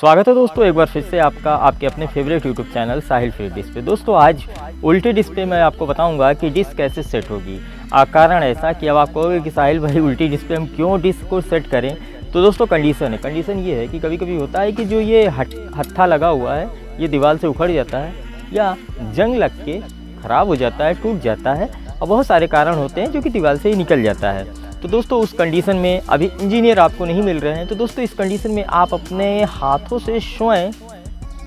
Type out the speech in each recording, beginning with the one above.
स्वागत है दोस्तों, एक बार फिर से आपका, आपके अपने favourite YouTube channel Sahil free display दोस्तों, आज उल्टी डिस्प्ले मैं आपको बताऊँगा कि डिस्क कैसे सेट होगी। कारण ऐसा कि अब आप कहोगे कि साहिल भाई, उल्टी डिस्प्ले हम क्यों डिस्क को सेट करें? तो दोस्तों कंडीशन है। कंडीशन ये है कि कभी कभी होता है कि जो ये हत्था लगा हुआ है, ये दीवार से उखड़ जाता है या जंग लग के ख़राब हो जाता है, टूट जाता है और बहुत सारे कारण होते हैं जो कि दीवार से ही निकल जाता है। तो दोस्तों, उस कंडीशन में अभी इंजीनियर आपको नहीं मिल रहे हैं तो दोस्तों, इस कंडीशन में आप अपने हाथों से स्वयं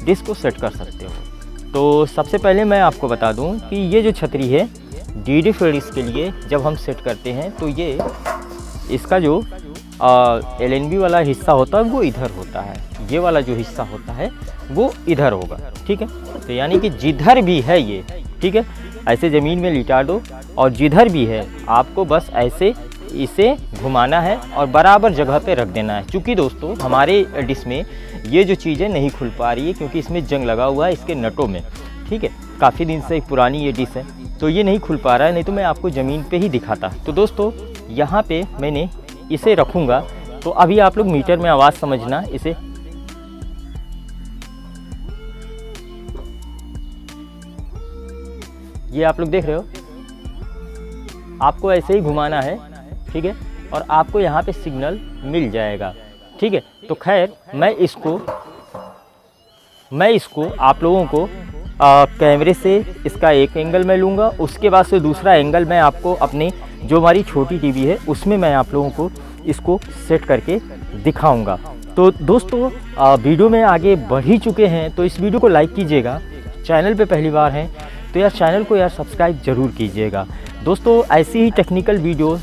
डिस्क को सेट कर सकते हो। तो सबसे पहले मैं आपको बता दूँ कि ये जो छतरी है डी डी फ्रेडिस के लिए जब हम सेट करते हैं तो ये इसका जो एल एन बी वाला हिस्सा होता है, वो इधर होता है। ये वाला जो हिस्सा होता है, वो इधर होगा, ठीक है? तो यानी कि जिधर भी है ये, ठीक है? ऐसे ज़मीन में लिटा दो और जिधर भी है, आपको बस ऐसे इसे घुमाना है और बराबर जगह पे रख देना है। क्योंकि दोस्तों, हमारे डिश में ये जो चीज़ें नहीं खुल पा रही है, क्योंकि इसमें जंग लगा हुआ है इसके नटों में, ठीक है? काफ़ी दिन से पुरानी ये डिश है तो ये नहीं खुल पा रहा है, नहीं तो मैं आपको ज़मीन पे ही दिखाता। तो दोस्तों, यहाँ पे मैंने इसे रखूँगा तो अभी आप लोग मीटर में आवाज़ समझना इसे। ये आप लोग देख रहे हो? आपको ऐसे ही घुमाना है ठीक है? और आपको यहाँ पे सिग्नल मिल जाएगा। ठीक है? तो खैर, मैं इसको मैं इसको, आप लोगों को कैमरे से इसका एक एंगल मैं लूँगा। उसके बाद से दूसरा एंगल मैं आपको अपनी, जो हमारी छोटी टीवी है, उसमें मैं आप लोगों को इसको सेट करके दिखाऊँगा। तो दोस्तों वीडियो में आगे बढ़ ही चुके हैं तो इस वीडियो को लाइक कीजिएगा। चैनल पे पहली बार हैं तो यार चैनल को यार सब्सक्राइब ज़रूर कीजिएगा। दोस्तों, ऐसी ही टेक्निकल वीडियो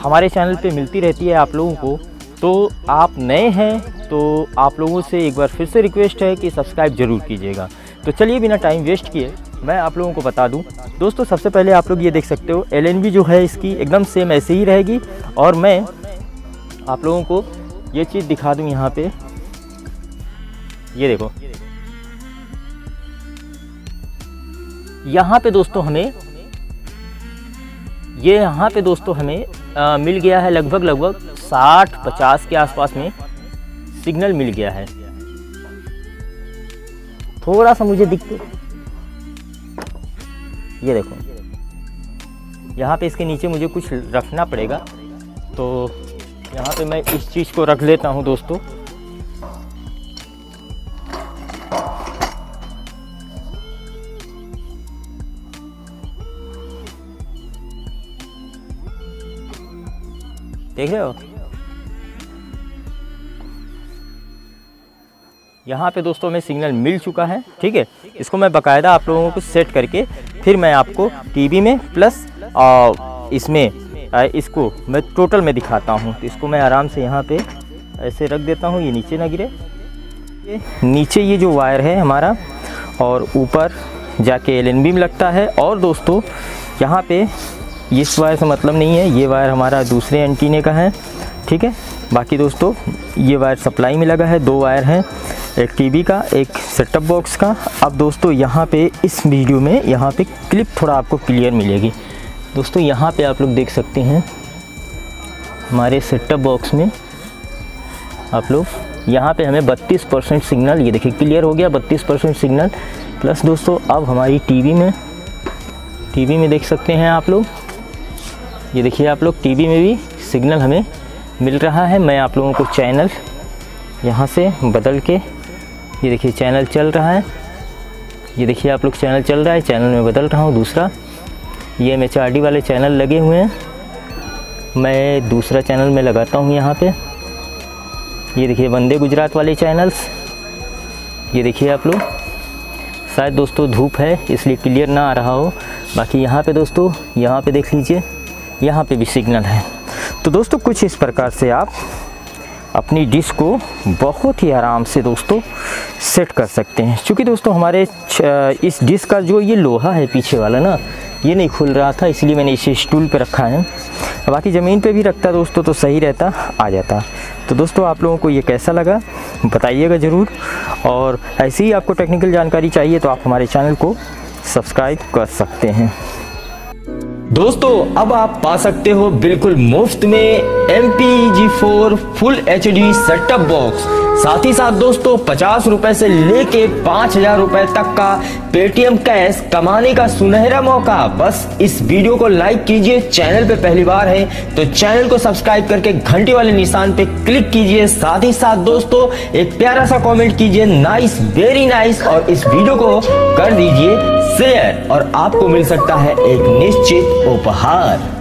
हमारे चैनल पे मिलती रहती है आप लोगों को। तो आप नए हैं तो आप लोगों से एक बार फिर से रिक्वेस्ट है कि सब्सक्राइब ज़रूर कीजिएगा। तो चलिए बिना टाइम वेस्ट किए, मैं आप लोगों को बता दूँ। दोस्तों, सबसे पहले आप लोग ये देख सकते हो एल जो है इसकी एकदम सेम ऐसे ही रहेगी। और मैं आप लोगों को ये चीज़ दिखा दूँ यहाँ पर ये देखो। यहाँ पे दोस्तों हमें, ये यहाँ पे दोस्तों हमें आ, मिल गया है लगभग लगभग साठ पचास के आसपास में सिग्नल मिल गया है। थोड़ा सा मुझे दिखते ये देखो। यहाँ पे इसके नीचे मुझे कुछ रखना पड़ेगा। तो यहाँ पे मैं इस चीज़ को रख लेता हूँ दोस्तों। देख रहे हो? यहाँ पे दोस्तों हमें सिग्नल मिल चुका है, ठीक है? इसको मैं बकायदा आप लोगों को सेट करके फिर मैं आपको टीवी में प्लस इसमें इसको मैं टोटल में दिखाता हूँ। तो इसको मैं आराम से यहाँ पे ऐसे रख देता हूँ, ये नीचे ना गिरे। नीचे ये जो वायर है हमारा, और ऊपर जाके एल में लगता है। और दोस्तों, यहाँ पे इस वायर से मतलब नहीं है, ये वायर हमारा दूसरे एंटीने का है, ठीक है? बाकी दोस्तों, ये वायर सप्लाई में लगा है, दो वायर हैं, एक टीवी का, एक सेटअप बॉक्स का। अब दोस्तों, यहाँ पे इस वीडियो में यहाँ पे क्लिप थोड़ा आपको क्लियर मिलेगी। दोस्तों, यहाँ पे आप लोग देख सकते हैं, हमारे सेटअप बॉक्स में आप लोग, यहाँ पे हमें 32 परसेंट सिग्नल, ये देखिए क्लियर हो गया 32 परसेंट सिग्नल। प्लस दोस्तों, अब हमारी टीवी में टीवी में देख सकते हैं आप लोग ये देखिए आप लोग टीवी में भी सिग्नल हमें मिल रहा है। मैं आप लोगों को चैनल यहाँ से बदल के, ये देखिए चैनल चल रहा है। ये देखिए आप लोग चैनल चल रहा है चैनल में बदल रहा हूँ, दूसरा। ये एम वाले चैनल लगे हुए हैं। मैं दूसरा चैनल में लगाता हूँ यहाँ पे। ये देखिए वंदे गुजरात वाले चैनल्स ये देखिए आप लोग, शायद दोस्तों धूप है, इसलिए क्लियर ना आ रहा हो। बाकी यहाँ पे दोस्तों, यहाँ पे देख लीजिए। यहाँ पे भी सिग्नल है। तो दोस्तों, कुछ इस प्रकार से आप अपनी डिश को बहुत ही आराम से दोस्तों सेट कर सकते हैं। क्योंकि दोस्तों, हमारे इस डिश का जो ये लोहा है पीछे वाला ना, ये नहीं खुल रहा था, इसलिए मैंने इसे स्टूल पे रखा है। बाकी ज़मीन पे भी रखता दोस्तों तो सही रहता, आ जाता। तो दोस्तों, आप लोगों को ये कैसा लगा, बताइएगा ज़रूर। और ऐसी ही आपको टेक्निकल जानकारी चाहिए तो आप हमारे चैनल को सब्सक्राइब कर सकते हैं। दोस्तों, अब आप पा सकते हो बिल्कुल मुफ़्त में M P G four full H D setup box साथ ही साथ दोस्तों, पचास रुपए से लेके पाँच हज़ार रुपए तक का पेटीएम कैश कमाने का सुनहरा मौका। बस इस वीडियो को लाइक कीजिए, चैनल पे पहली बार है तो चैनल को सब्सक्राइब करके घंटी वाले निशान पे क्लिक कीजिए। साथ ही साथ दोस्तों, एक प्यारा सा कमेंट कीजिए नाइस वेरी नाइस और इस वीडियो को कर दीजिए शेयर और आपको मिल सकता है एक निश्चित उपहार।